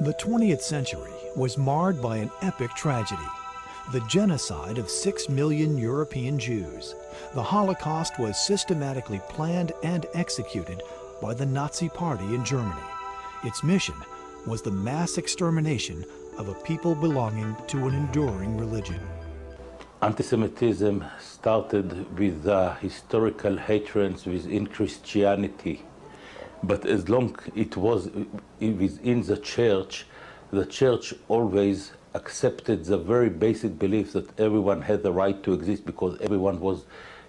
The 20th century was marred by an epic tragedy the genocide of six million European Jews. The Holocaust was systematically planned and executed by the Nazi Party in Germany. Its mission was the mass extermination of a people belonging to an enduring religion. Anti-Semitism started with the historical hatreds within Christianity. But as long it was within the church, the church always accepted the very basic belief that everyone had the right to exist because everyone was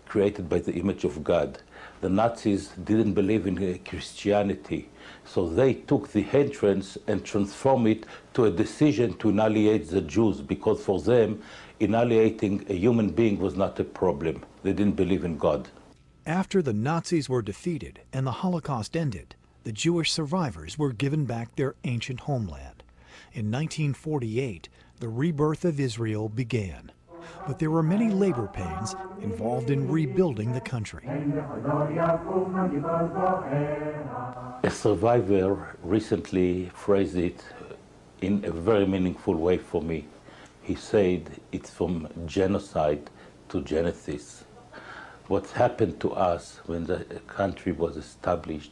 created by the image of God. The Nazis didn't believe in Christianity, so they took the entrance and transformed it to a decision to annihilate the Jews because for them, annihilating a human being was not a problem. They didn't believe in God. After the Nazis were defeated and the Holocaust ended, the Jewish survivors were given back their ancient homeland. In 1948, the rebirth of Israel began. But there were many labor pains involved in rebuilding the country. A survivor recently phrased it in a very meaningful way for me. He said it's from genocide to genesis. What happened to us when the country was established,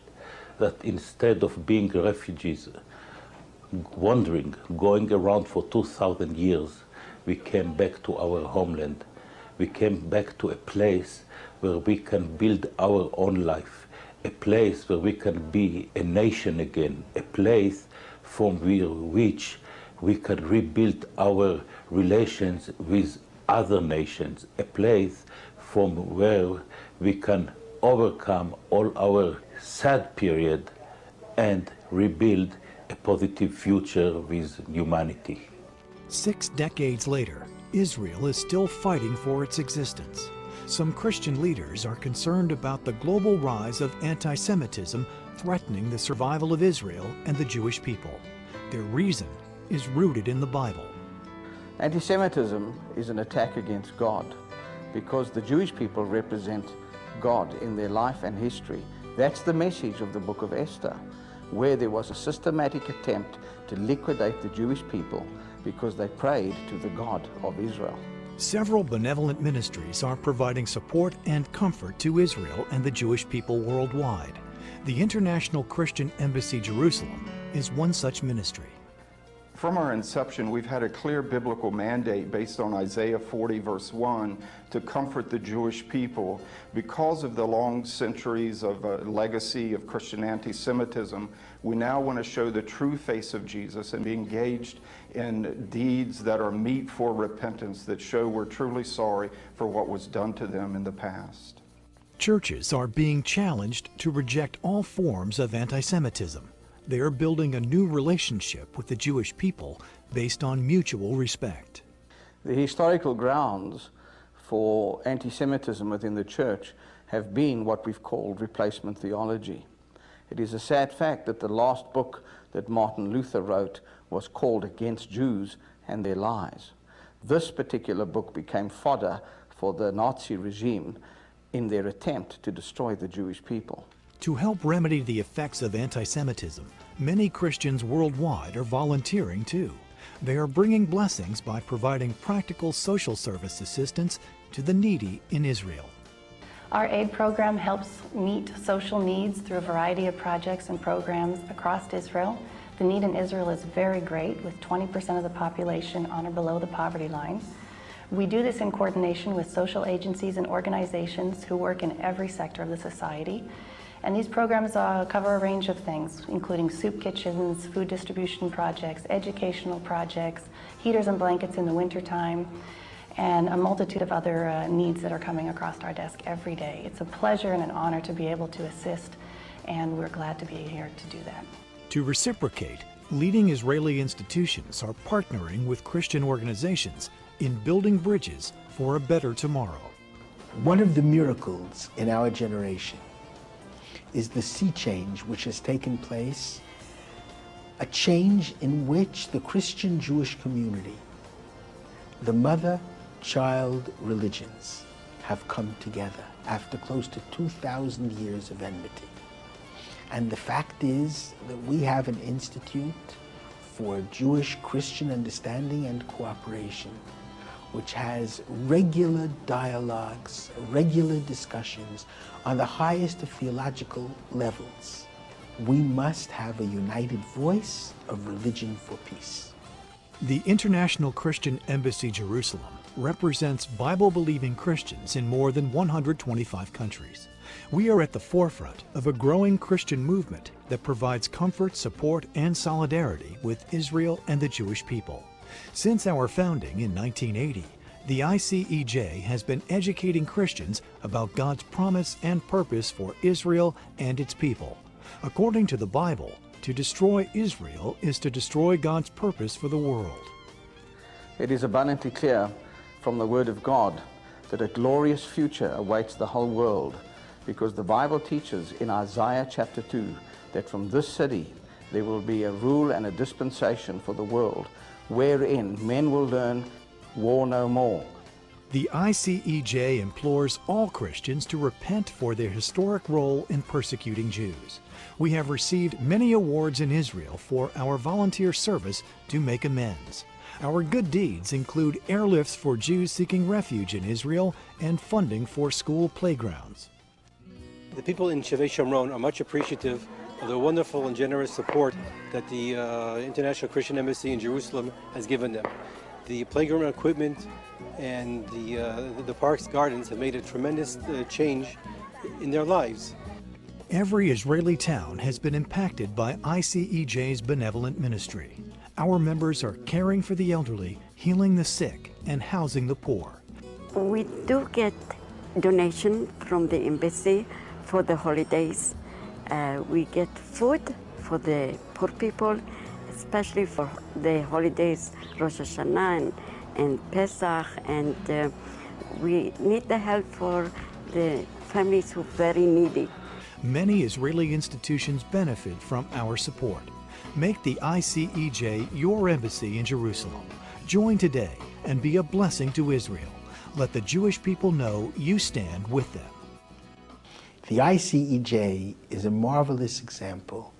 that instead of being refugees, wandering, going around for 2,000 years, we came back to our homeland. We came back to a place where we can build our own life, a place where we can be a nation again, a place from which we can rebuild our relations with other nations, a place from where we can overcome all our sad period and rebuild a positive future with humanity. Six decades later, Israel is still fighting for its existence. Some Christian leaders are concerned about the global rise of anti-Semitism threatening the survival of Israel and the Jewish people. Their reason is rooted in the Bible. Anti-Semitism is an attack against God because the Jewish people represent God in their life and history. That's the message of the book of Esther where there was a systematic attempt to liquidate the Jewish people because they prayed to the God of Israel. Several benevolent ministries are providing support and comfort to Israel and the Jewish people worldwide. The International Christian Embassy Jerusalem is one such ministry. From our inception, we've had a clear biblical mandate based on Isaiah 40, verse 1, to comfort the Jewish people. Because of the long centuries of uh, legacy of Christian anti Semitism, we now want to show the true face of Jesus and be engaged in deeds that are meet for repentance, that show we're truly sorry for what was done to them in the past. Churches are being challenged to reject all forms of anti Semitism. They are building a new relationship with the Jewish people based on mutual respect. The historical grounds for anti-Semitism within the church have been what we've called replacement theology. It is a sad fact that the last book that Martin Luther wrote was called Against Jews and Their Lies. This particular book became fodder for the Nazi regime in their attempt to destroy the Jewish people. To help remedy the effects of anti-Semitism, many Christians worldwide are volunteering too. They are bringing blessings by providing practical social service assistance to the needy in Israel. Our aid program helps meet social needs through a variety of projects and programs across Israel. The need in Israel is very great, with 20% of the population on or below the poverty line. We do this in coordination with social agencies and organizations who work in every sector of the society. And these programs uh, cover a range of things, including soup kitchens, food distribution projects, educational projects, heaters and blankets in the wintertime, and a multitude of other uh, needs that are coming across our desk every day. It's a pleasure and an honor to be able to assist, and we're glad to be here to do that. To reciprocate, leading Israeli institutions are partnering with Christian organizations in building bridges for a better tomorrow. One of the miracles in our generation is the sea change which has taken place, a change in which the Christian Jewish community, the mother child religions, have come together after close to 2,000 years of enmity. And the fact is that we have an institute for Jewish Christian understanding and cooperation, which has regular dialogues, regular discussions on the highest of theological levels. We must have a united voice of religion for peace. The International Christian Embassy Jerusalem represents Bible believing Christians in more than 125 countries. We are at the forefront of a growing Christian movement that provides comfort, support, and solidarity with Israel and the Jewish people. Since our founding in 1980, the ICEJ has been educating Christians about God's promise and purpose for Israel and its people. According to the Bible, to destroy Israel is to destroy God's purpose for the world. It is abundantly clear from the Word of God that a glorious future awaits the whole world because the Bible teaches in Isaiah chapter 2 that from this city there will be a rule and a dispensation for the world wherein men will learn war no more. The ICEJ implores all Christians to repent for their historic role in persecuting Jews. We have received many awards in Israel for our volunteer service to make amends. Our good deeds include airlifts for Jews seeking refuge in Israel and funding for school playgrounds. The people in Neve Shomron are much appreciative of the wonderful and generous support that the uh, International Christian Embassy in Jerusalem has given them. The playground equipment and the, uh, the park's gardens have made a tremendous uh, change in their lives. Every Israeli town has been impacted by ICEJ's benevolent ministry. Our members are caring for the elderly, healing the sick, and housing the poor. We do get donation from the embassy for the holidays. Uh, we get food for the poor people, especially for the holidays, Rosh Hashanah and, and Pesach, and uh, we need the help for the families who are very needy. Many Israeli institutions benefit from our support. Make the ICEJ your embassy in Jerusalem. Join today and be a blessing to Israel. Let the Jewish people know you stand with them. The ICEJ is a marvelous example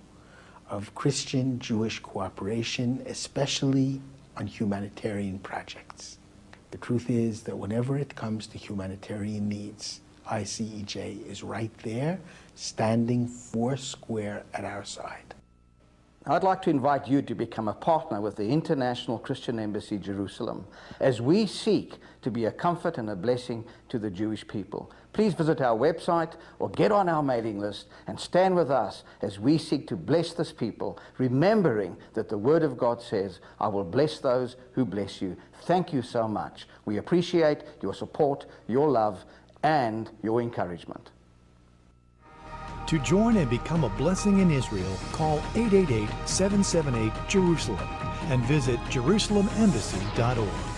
of Christian Jewish cooperation, especially on humanitarian projects. The truth is that whenever it comes to humanitarian needs, ICEJ is right there, standing four square at our side. I'd like to invite you to become a partner with the International Christian Embassy Jerusalem as we seek to be a comfort and a blessing to the Jewish people. Please visit our website or get on our mailing list and stand with us as we seek to bless this people, remembering that the Word of God says, I will bless those who bless you. Thank you so much. We appreciate your support, your love, and your encouragement. To join and become a blessing in Israel, call 888 778 Jerusalem and visit JerusalemEmbassy.org.